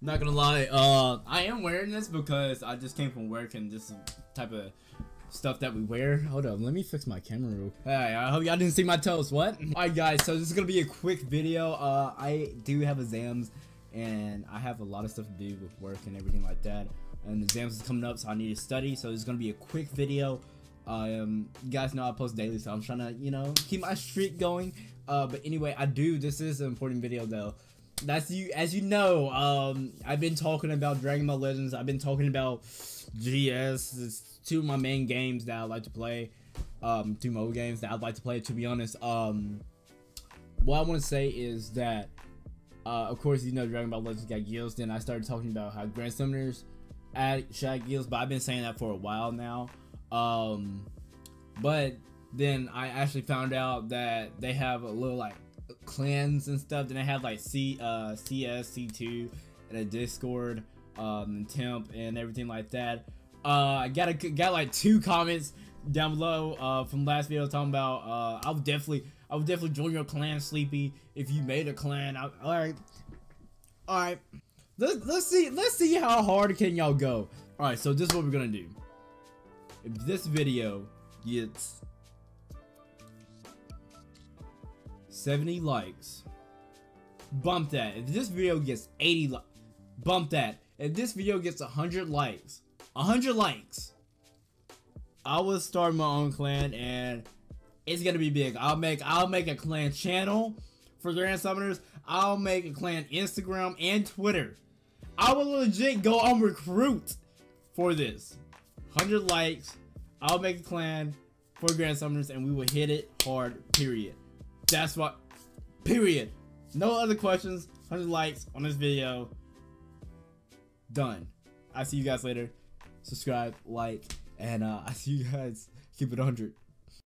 Not gonna lie, uh, I am wearing this because I just came from work and this type of stuff that we wear. Hold up, let me fix my camera. Hey, I hope y'all didn't see my toes. What? Alright, guys, so this is gonna be a quick video. Uh, I do have exams and I have a lot of stuff to do with work and everything like that. And the exams is coming up, so I need to study. So is gonna be a quick video. Um, you guys know I post daily, so I'm trying to, you know, keep my streak going. Uh, but anyway, I do. This is an important video though that's you as you know um i've been talking about dragon ball legends. I've been talking about gs it's two of my main games that i like to play. Um two mobile games that i'd like to play to be honest. Um what i want to say is that uh of course you know dragon ball legends got guilds. Then i started talking about how grand summoners add shag guilds but i've been saying that for a while now. Um but then i actually found out that they have a little like clans and stuff. Then I have like C uh CS C2 and a Discord um and temp and everything like that. Uh I got a got like two comments down below uh from last video talking about uh I would definitely I would definitely join your clan sleepy if you made a clan. all right. All right. Let's let's see let's see how hard can y'all go. All right, so this is what we're to do. If this video gets 70 likes. Bump that. If this video gets 80 likes, bump that. If this video gets 100 likes, 100 likes, I will start my own clan and it's gonna be big. I'll make I'll make a clan channel for Grand Summoners. I'll make a clan Instagram and Twitter. I will legit go on recruit for this. 100 likes. I'll make a clan for Grand Summoners and we will hit it hard, period. That's what. Period. No other questions. 100 likes on this video. Done. I see you guys later. Subscribe, like, and uh, I see you guys. Keep it 100.